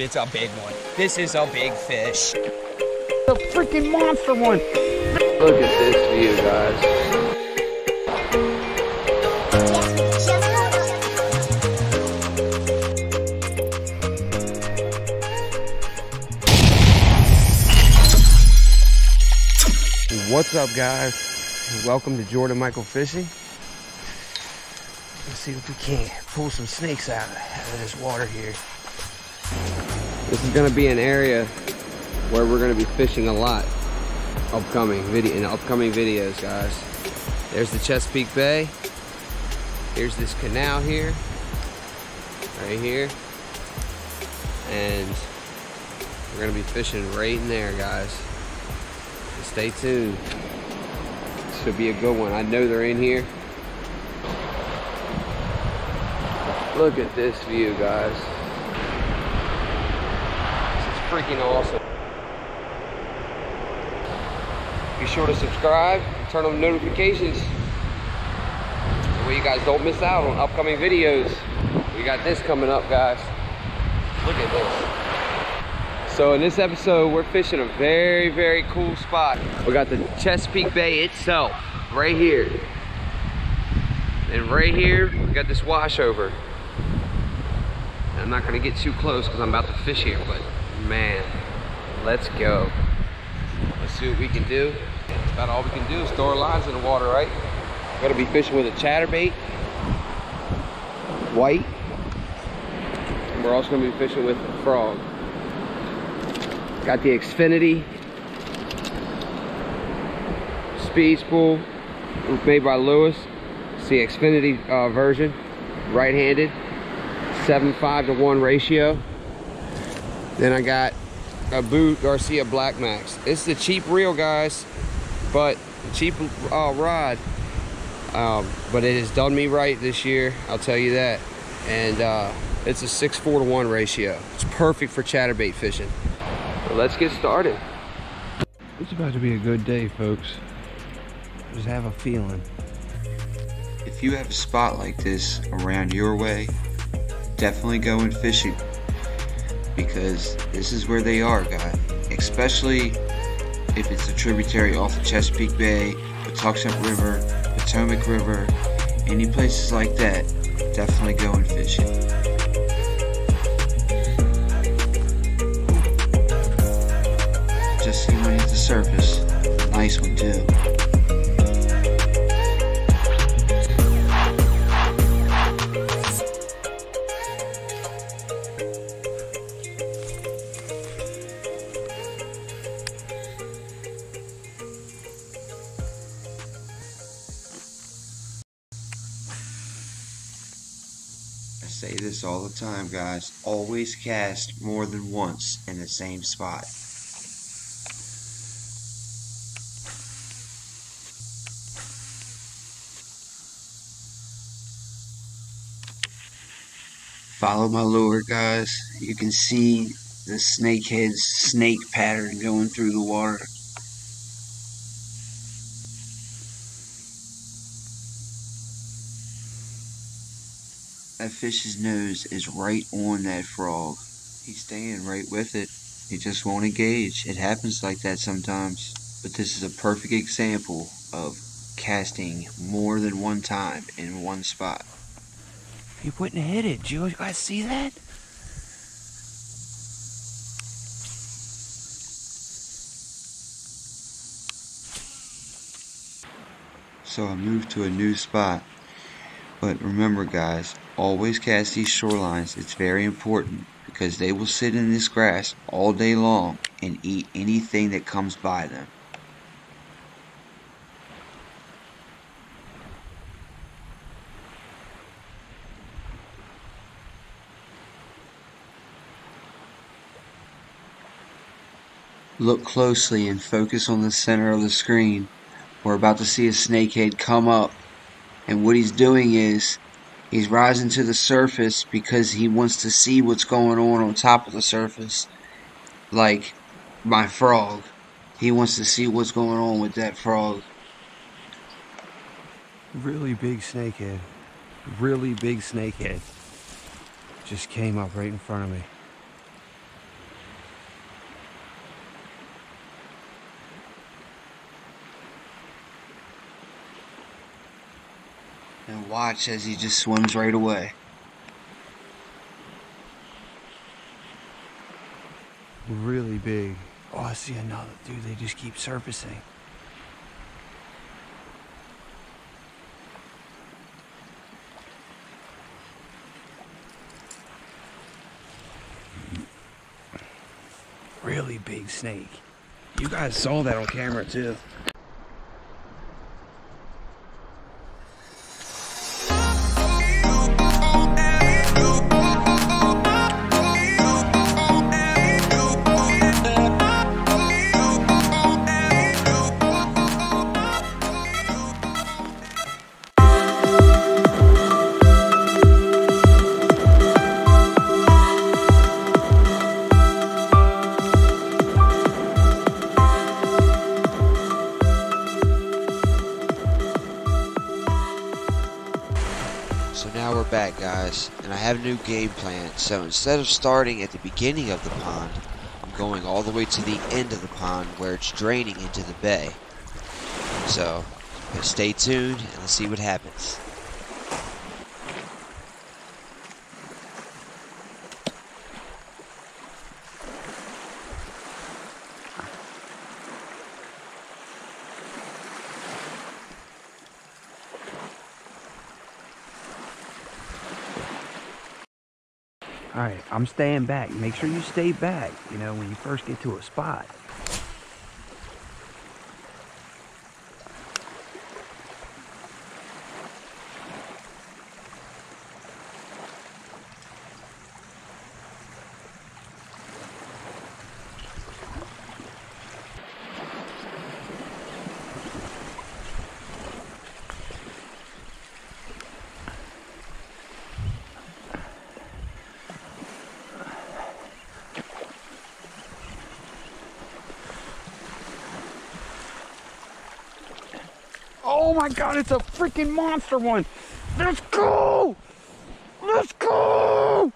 It's a big one. This is a big fish. The freaking monster one. Look at this view, guys. What's up, guys? Welcome to Jordan Michael Fishing. Let's see if we can pull some snakes out of this water here. This is gonna be an area where we're gonna be fishing a lot upcoming video in upcoming videos, guys. There's the Chesapeake Bay. Here's this canal here, right here, and we're gonna be fishing right in there, guys. So stay tuned. This Should be a good one. I know they're in here. Look at this view, guys. Freaking awesome. Be sure to subscribe, and turn on notifications. That way you guys don't miss out on upcoming videos. We got this coming up, guys. Look at this. So in this episode, we're fishing a very, very cool spot. We got the Chesapeake Bay itself, right here. And right here, we got this washover. I'm not gonna get too close because I'm about to fish here, but man, let's go. Let's see what we can do. About all we can do is throw our lines in the water, right? We're gonna be fishing with a chatterbait, white. And we're also gonna be fishing with a frog. Got the Xfinity speed spool made by Lewis. It's the Xfinity uh, version, right-handed. 7.5 to 1 ratio. Then I got Abu Garcia Black Max. It's the cheap reel, guys, but cheap uh, rod. Um, but it has done me right this year, I'll tell you that. And uh, it's a 6 4 to 1 ratio. It's perfect for chatterbait fishing. So let's get started. It's about to be a good day, folks. Just have a feeling. If you have a spot like this around your way, definitely go and fishing because this is where they are, guys. Especially if it's a tributary off the Chesapeake Bay, Patuxent River, Potomac River, any places like that. Definitely go and fishing. Just see one hit the surface. Nice one too. Say this all the time, guys. Always cast more than once in the same spot. Follow my lure, guys. You can see the snakehead's snake pattern going through the water. Fish's nose is right on that frog. He's staying right with it. He just won't engage. It happens like that sometimes. But this is a perfect example of casting more than one time in one spot. He wouldn't hit it. You guys see that? So I moved to a new spot. But remember guys, always cast these shorelines. It's very important because they will sit in this grass all day long and eat anything that comes by them. Look closely and focus on the center of the screen. We're about to see a snakehead come up. And what he's doing is he's rising to the surface because he wants to see what's going on on top of the surface. Like my frog. He wants to see what's going on with that frog. Really big snakehead. Really big snakehead. Just came up right in front of me. And watch as he just swims right away. Really big. Oh, I see another. Dude, they just keep surfacing. Really big snake. You guys saw that on camera too. Guys, and I have a new game plan. So instead of starting at the beginning of the pond, I'm going all the way to the end of the pond where it's draining into the bay. So, stay tuned and let's see what happens. I'm staying back. Make sure you stay back, you know, when you first get to a spot. My god, it's a freaking monster one. Let's go! Let's go!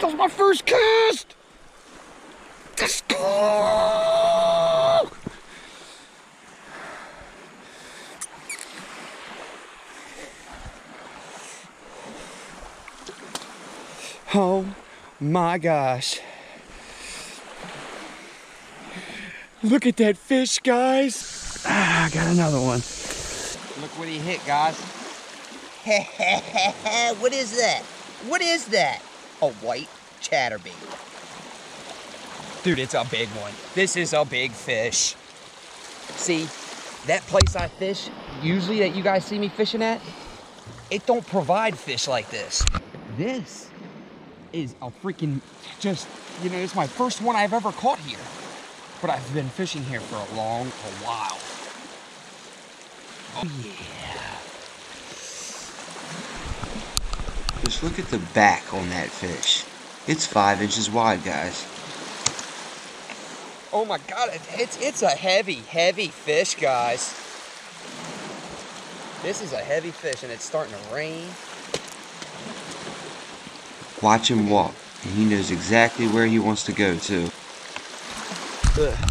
That's my first cast! Let's go! Oh my gosh. Look at that fish, guys. Ah, I got another one. Look what he hit, guys. what is that? What is that? A white chatterbait. Dude, it's a big one. This is a big fish. See, that place I fish, usually that you guys see me fishing at, it don't provide fish like this. This is a freaking just, you know, it's my first one I've ever caught here. But I've been fishing here for a long a while. Oh yeah. Just look at the back on that fish. It's five inches wide, guys. Oh my god, it's it's a heavy, heavy fish, guys. This is a heavy fish and it's starting to rain. Watch him walk, and he knows exactly where he wants to go to. Ugh.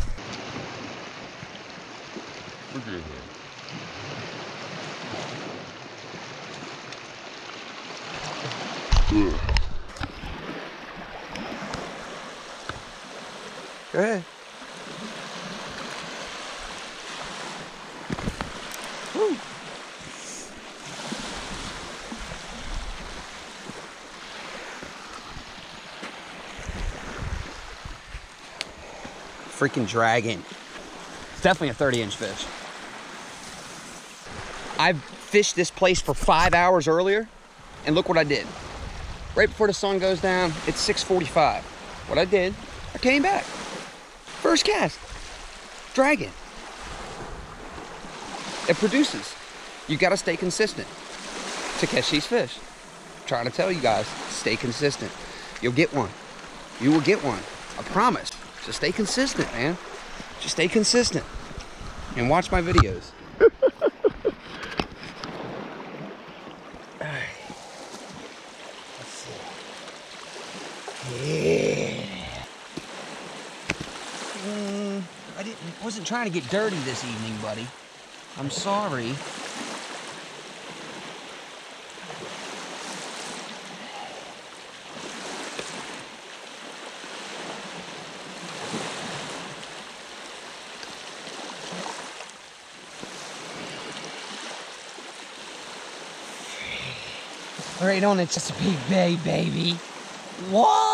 Freaking dragon. It's definitely a 30 inch fish. I fished this place for five hours earlier, and look what I did. Right before the sun goes down, it's 6:45. What I did, I came back. First cast, dragon. It produces. You got to stay consistent to catch these fish. trying to tell you guys, stay consistent. You'll get one. You will get one. I promise. Just stay consistent, man. Just stay consistent. And watch my videos. trying to get dirty this evening, buddy. I'm sorry. Right on the Chesapeake Bay, baby. What?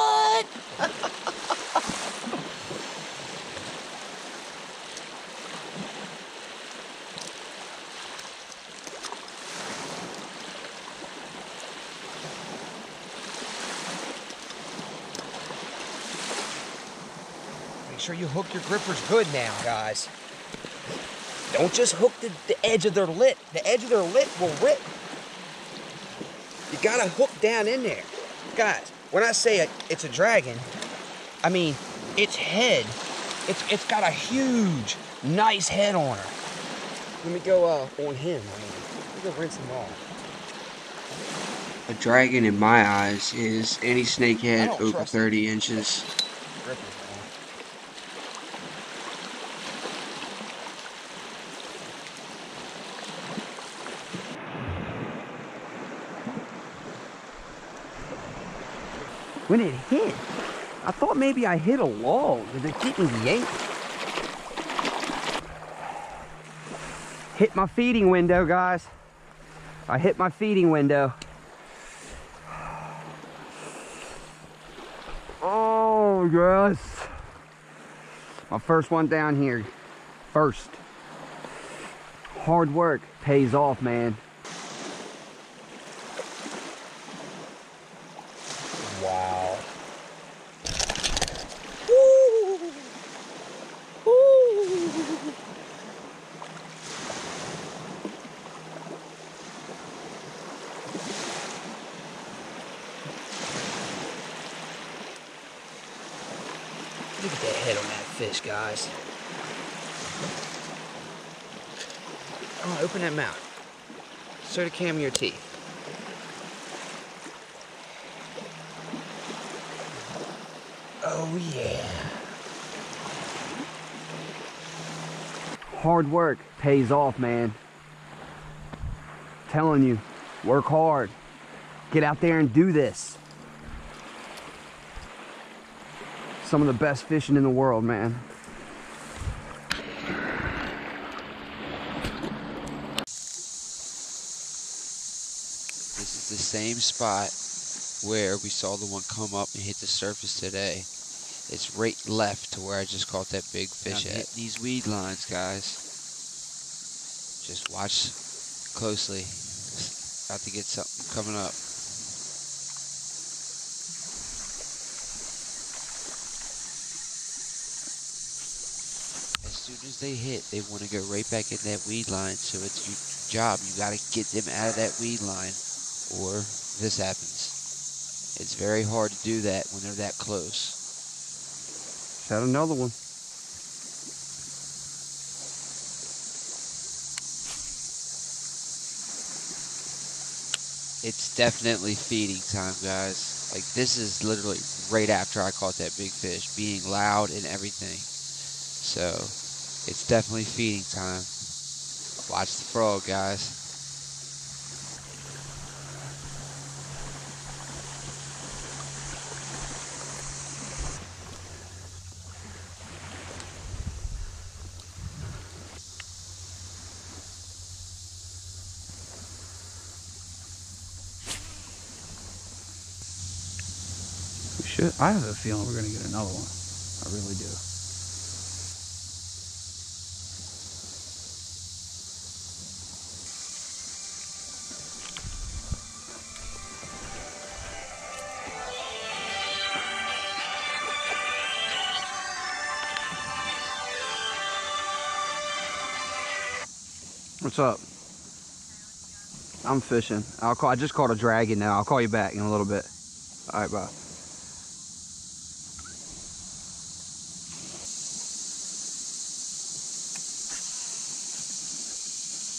Sure you hook your grippers good now, guys. Don't just hook the, the edge of their lip. The edge of their lip will rip. You gotta hook down in there. Guys, when I say it, it's a dragon, I mean, its head, it's, it's got a huge, nice head on her. Let me go uh, on him. I mean, let me go rinse him off. A dragon, in my eyes, is any snakehead over 30 inches. Grippers on. When it hit, I thought maybe I hit a log and it didn't yank. Hit my feeding window, guys. I hit my feeding window. Oh, yes. My first one down here. First. Hard work pays off, man. Wow. Look at that head on that fish, guys. Oh, open that mouth. Camera your teeth. Oh, yeah. Hard work pays off, man. Telling you, work hard. Get out there and do this. Some of the best fishing in the world, man. This is the same spot where we saw the one come up and hit the surface today. It's right left to where I just caught that big fish at. These weed lines, guys. Just watch closely. About to get something coming up. As soon as they hit, they want to go right back in that weed line. So it's your job. You got to get them out of that weed line, or this happens. It's very hard to do that when they're that close. Got another one. It's definitely feeding time, guys. Like this is literally right after I caught that big fish, being loud and everything. So it's definitely feeding time. Watch the frog, guys. Should. I have a feeling we're gonna get another one. I really do. What's up? I'm fishing. I'll call. I just caught a dragon now. I'll call you back in a little bit. All right, bye.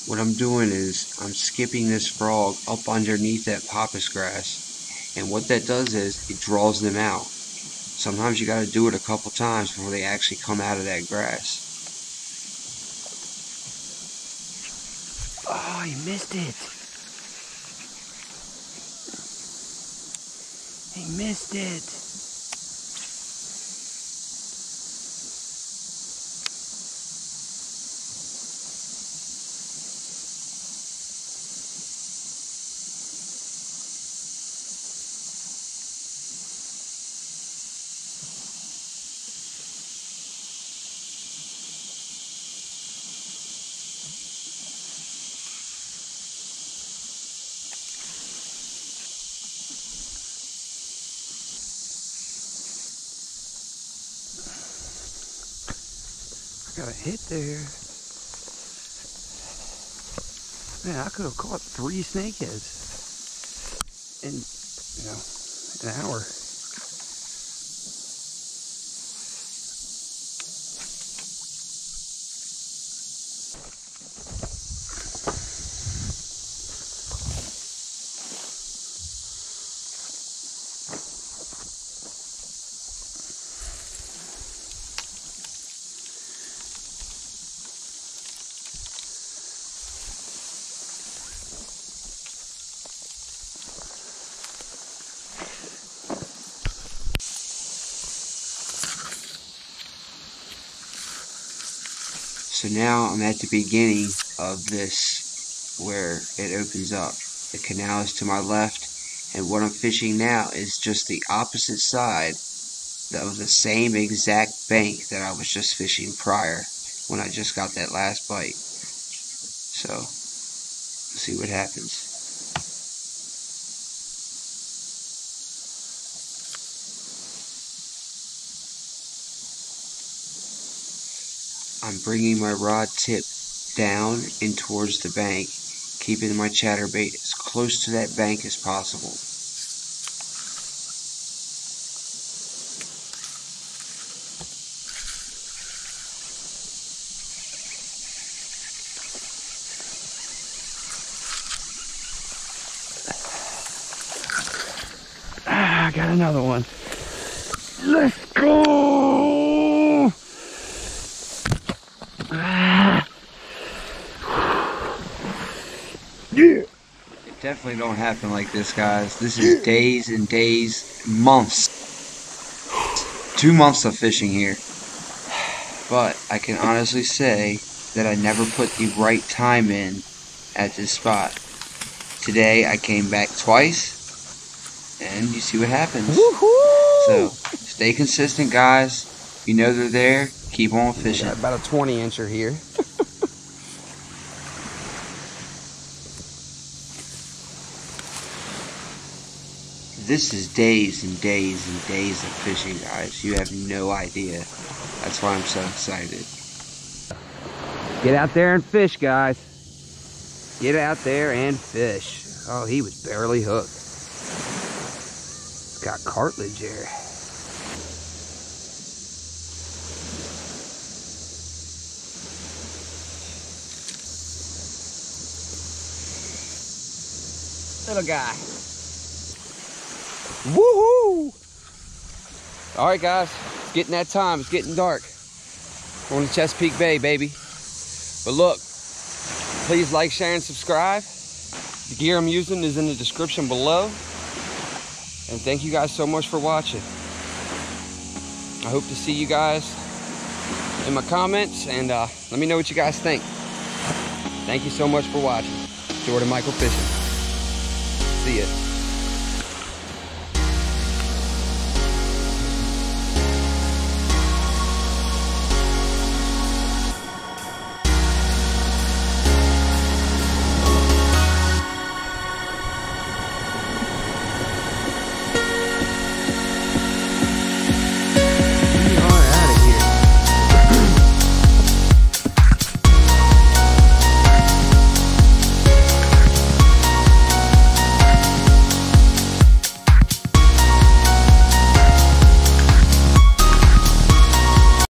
What I'm doing is I'm skipping this frog up underneath that pampas grass. And what that does is it draws them out. Sometimes you got to do it a couple times before they actually come out of that grass. Oh, he missed it. He missed it. Got a hit there. Man, I could have caught three snakeheads in, you know, an hour. So now I'm at the beginning of this where it opens up. The canal is to my left, and what I'm fishing now is just the opposite side of the same exact bank that I was just fishing prior when I just got that last bite. So, see what happens. I'm bringing my rod tip down and towards the bank, keeping my chatterbait as close to that bank as possible. Ah, I got another one. Let's go! Ah. Yeah. It definitely don't happen like this, guys. This is days and days, months. Two months of fishing here. But I can honestly say that I never put the right time in at this spot. Today I came back twice, and you see what happens. So stay consistent, guys. You know they're there. Keep on fishing. Got about a 20 incher here. This is days and days and days of fishing, guys. You have no idea. That's why I'm so excited. Get out there and fish, guys. Get out there and fish. Oh, he was barely hooked. It's got cartilage here. Little guy. Woohoo! All right, guys, it's getting that time. It's getting dark. We're on the Chesapeake Bay, baby. But look, please like, share, and subscribe. The gear I'm using is in the description below. And thank you guys so much for watching. I hope to see you guys in my comments and uh, let me know what you guys think. Thank you so much for watching. Jordan Michael Fishing. See ya.